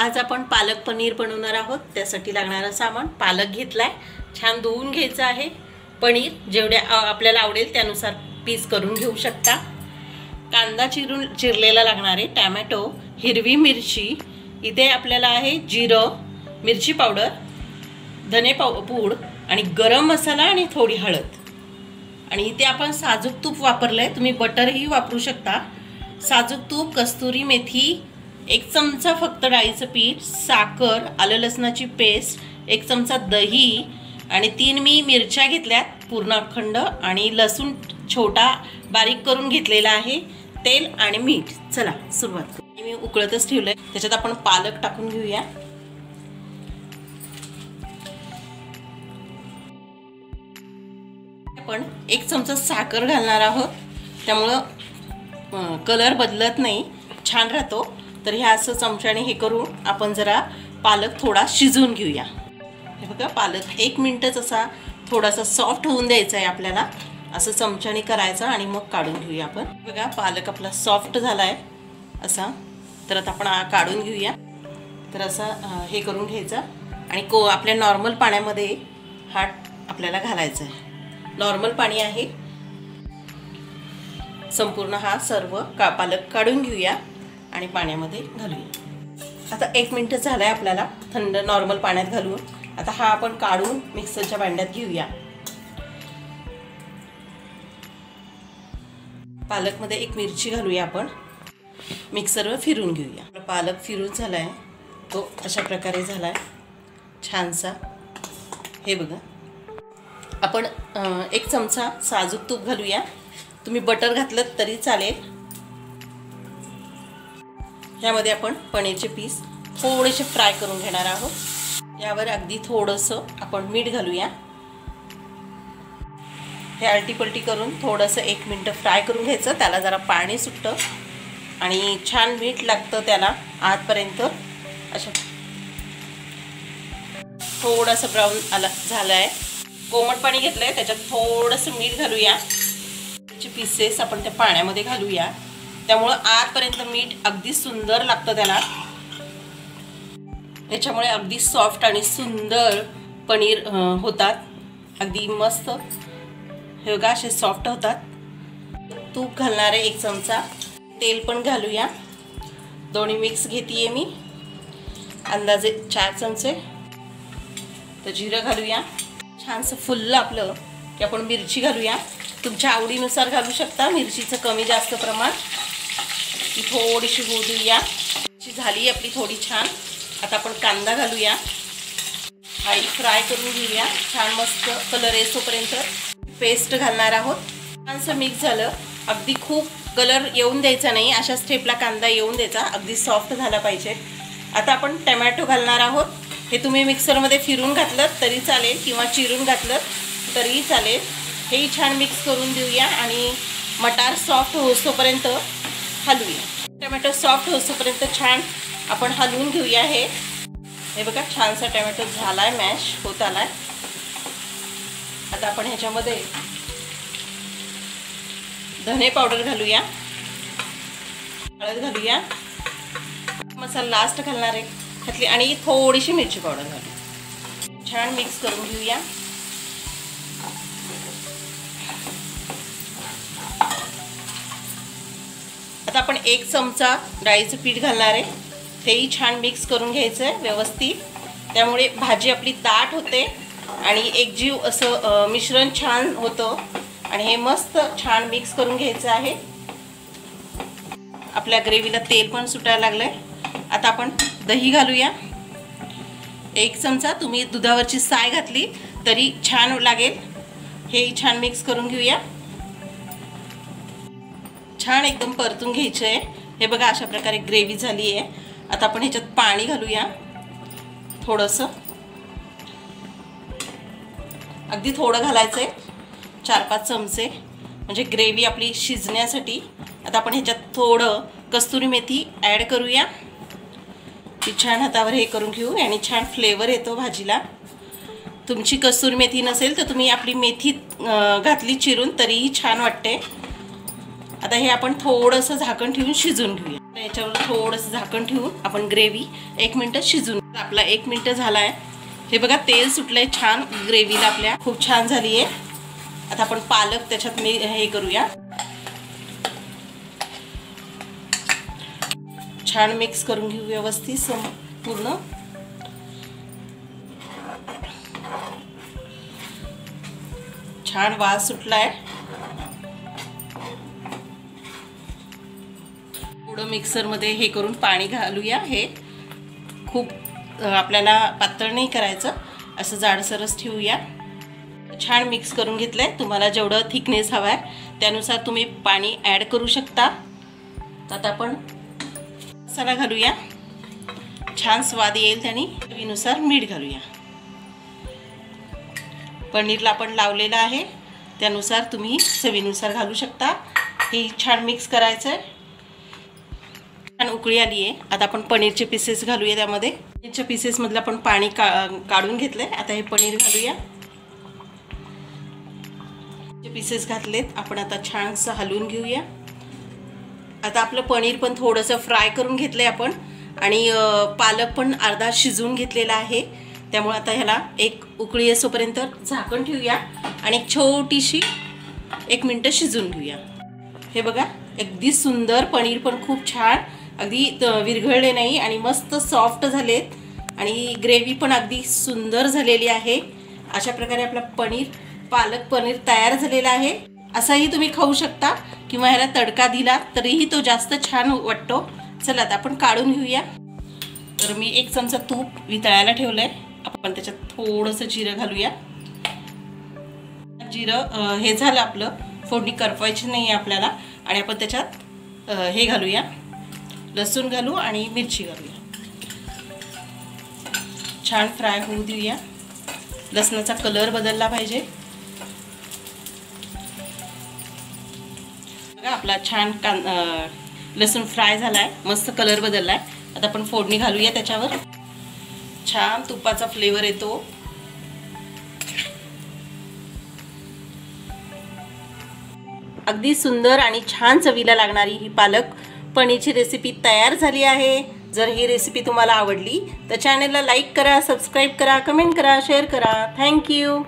आज आपण पालक पनीर बनवणार आहोत. त्यासाठी लागणारं सामान. पालक घेतलाय. छान धुवून घ्यायचं आहे. पनीर जेवढ्या आपल्याला आवडेल त्यानुसार पीस करून घेऊ शकता. कांदा चिरून चिरलेला लागणारे टॅमॅटो हिरवी मिरची इथे आपल्याला आहे जिरं मिरची पावडर धने पाव पूड आणि गरम मसाला आणि थोडी हळद. आणि इथे आपण साजूक तूप वापरलं आहे तुम्ही बटरही वापरू शकता. साजूक तूप कस्तुरी मेथी एक चमचा फक्त डाळीचं पीठ साखर आलं लसणाची पेस्ट एक चमचा दही आणि तीन मी मिरच्या घेतल्यात पूर्ण अखंड आणि लसूण छोटा बारीक करून घेतलेला आहे तेल आणि मीठ. चला सुरुवात करू. मी उकळतच ठेवलंय. त्याच्यात आपण पालक टाकून घेऊया. आपण एक चमचा साखर घालणार आहोत. त्यामुळं कलर बदलत नाही. छान राहतो. तर ह्या असं चमच्याने हे करून आपण जरा पालक थोडा शिजवून घेऊया. हे बघा पालक एक मिनटच असा थोडासा सॉफ्ट होऊन द्यायचा आहे आपल्याला. असं चमच्याने करायचं आणि मग काढून घेऊया आपण. बघा पालक आपला सॉफ्ट झाला आहे असा. तर आता आपण काढून घेऊया. तर असा हे करून घ्यायचा. आणि को आपल्या नॉर्मल पाण्यामध्ये हा आपल्याला घालायचा आहे. नॉर्मल पाणी आहे. संपूर्ण हा सर्व का पालक काढून घेऊया. आणि पाण्यामध्ये घालूया. आता एक मिनटं झालं आहे आपल्याला थंड नॉर्मल पाण्यात घालून. आता हा आपण काढून मिक्सरच्या भांड्यात घेऊया. पालकमध्ये एक मिरची घालूया आपण. मिक्सरवर फिरून घेऊया. पालक फिरून झाला आहे तो अशा प्रकारे झाला आहे छानसा. हे बघा. आपण एक चमचा साजूक तूप घालूया. तुम्ही बटर घातलं तरी चालेल. ह्यामध्ये आपण पनीरचे पीस थोडेसे फ्राय करून घेणार आहोत. यावर अगदी थोडंसं आपण मीठ घालूया. हे आलटीपलटी करून थोडंसं एक मिनटं फ्राय करून घ्यायचं. त्याला जरा पाणी सुटतं आणि छान मीठ लागतं त्याला आतपर्यंत. अशा थोडंसं ब्राऊन आला झालं आहे कोमट पाणी घेतलं आहे त्याच्यात थोडंसं मीठ घालूया. पीसेस आपण त्या पाण्यामध्ये घालूया. त्यामुळं आतपर्यंत मीठ अगदी सुंदर लागतं त्याला. त्याच्यामुळे अगदी सॉफ्ट आणि सुंदर पनीर होतात. अगदी मस्त. हे बघा असे सॉफ्ट होतात. तूप घालणारे एक चमचा. तेल पण घालूया. दोन्ही मिक्स घेते मी. अंदाजे चार चमचे. तर जिरं घालूया. छानसं फुललं आपलं की आपण मिरची घालूया. तुमच्या आवडीनुसार घालू शकता. मिरचीचं कमी जास्त प्रमाण. ती थोडीशी होऊ देऊया. मिरची झाली आपली थोडी छान. आता आपण कांदा घालूया. आणि फ्राय करून घेऊया. छान मस्त कलर येसोपर्यंत पेस्ट घालणार आहोत. छानसं मिक्स झालं. अगदी खूप कलर येऊन द्यायचा नाही. अशा स्टेपला कांदा येऊन द्यायचा. अगदी सॉफ्ट झाला पाहिजे. आता आपण टमॅटो घालणार आहोत. हे तुम्ही मिक्सरमध्ये फिरून घातलं तरी चालेल किंवा चिरून घातलं तरीही चालेल. हेही छान मिक्स करून देऊया आणि मटार सॉफ्ट होतोपर्यंत हलवूया टमॅटो सॉफ्ट होतोपर्यंत छान आपण हलवून घेऊया हे. हे बघा छानसा टमॅटो झाला आहे मॅश होत आला आहे आता आपण ह्याच्यामध्ये धने पावडर घालूया. हळद घालूया. मसाला लास्ट घालणार आहे. ह्यातली आणि थोडीशी मिरची पावडर घालू छान मिक्स करून घेऊया. आता आपण एक चमचा डाळीचं पीठ घालणार आहे. तेही छान मिक्स करून घ्यायचं आहे व्यवस्थित. त्यामुळे भाजी आपली ताट होते आणि एकजीव असं मिश्रण छान होतं. आणि हे मस्त छान मिक्स करून घ्यायचं आहे. आपल्या ग्रेव्हीला तेल पण सुटायला लागलं आहे आता आपण दही घालूया. एक चमचा तुम्ही दुधावरची साय घातली तरी छान लागेल. हेही छान मिक्स करून घेऊया. छान एकदम परतून घ्यायचं आहे हे बघा अशा प्रकारे ग्रेव्ही झाली आहे आता आपण ह्याच्यात पाणी घालूया. थोडंसं. अगदी थोडं घालायचं आहे चार पाच चमचे. म्हणजे ग्रेव्ही आपली शिजण्यासाठी. आता आपण ह्याच्यात थोडं कस्तुरी मेथी ॲड करूया. ती छान हातावर हे करून घेऊ आणि छान फ्लेवर येतो भाजीला. तुमची कस्तुरी मेथी नसेल तर तुम्ही आपली मेथी घातली चिरून तरीही छान वाटते. आता हे आपण थोडंसं झाकण ठेवून शिजून घेऊया. याच्यावर थोडंसं झाकण ठेवून आपण ग्रेव्ही एक मिनटं शिजून आपला एक मिनटं झाला आहे हे बघा तेल सुटलंय छान. ग्रेव्हीला आपल्या खूप छान झाली आहे आता आपण पालक त्याच्यात मी हे करूया. छान मिक्स करून घेऊ व्यवस्थित सम पूर्ण. छान वास सुटलाय. आहे मिक्सरमध्ये हे करून पाणी घालूया. हे खूप आपल्याला पातळ नाही करायचं. असं जाडसरच ठेवूया. छान मिक्स करून घेतलं आहे तुम्हाला जेवढं थिकनेस हवा आहे त्यानुसार तुम्ही पाणी ॲड करू शकता. आता आपण मसाला घालूया. छान स्वाद येईल त्याने. चवीनुसार मीठ घालूया. पनीरला आपण लावलेलं आहे. त्यानुसार तुम्ही चवीनुसार घालू शकता. हे छान मिक्स करायचं आहे छान उकळी आली आहे. आता आपण पनीरचे पीसेस घालूया त्यामध्ये. पनीरच्या पीसेसमधलं आपण पाणी का काढून घेतलं आहे आता हे पनीर घालूया. पीसेस घातलेत. आपण आता छानसं हलवून घेऊया. आता आपलं पनीर पण थोडंसं फ्राय करून घेतलं आहे आपण. आणि पालक पण अर्धा शिजवून घेतलेला आहे. त्यामुळे आता ह्याला एक उकळी असोपर्यंत झाकण ठेवूया. आणि एक छोटीशी एक मिनटं शिजवून घेऊया. हे बघा अगदी सुंदर पनीर पण खूप छान अगदी विरघळले नाही आणि मस्त सॉफ्ट झालेत. आणि ग्रेव्ही पण अगदी सुंदर झालेली आहे. अशा प्रकारे आपला पनीर पालक पनीर तयार झालेला आहे. असाही तुम्ही खाऊ शकता किंवा ह्याला तडका दिला तरीही तो जास्त छान वाटतो. चला आता आपण काढून घेऊया. तर मी एक चमचा तूप वितळायला ठेवलं आहे आपण त्याच्यात थोडंसं जिरं घालूया. जिरं हे झालं आपलं. फोडणी करपायची नाही आहे आपल्याला. आणि आपण त्याच्यात हे घालूया. लसूण घालू आणि मिरची घालूया छान फ्राय होऊ देऊया. लसणाचा कलर बदलला पाहिजे. बघा आपला छान कां लसूण फ्राय झाला आहे मस्त कलर बदलला आहे आता आपण फोडणी घालूया त्याच्यावर. छान तुपाचा फ्लेवर येतो. अगदी सुंदर आणि छान चवीला लागणारी ही पालक पनीरची रेसिपी तयार झाली आहे. जर ही रेसिपी तुम्हाला आवडली तर चॅनलला लाईक करा सबस्क्राईब करा कमेंट करा शेअर करा. थँक्यू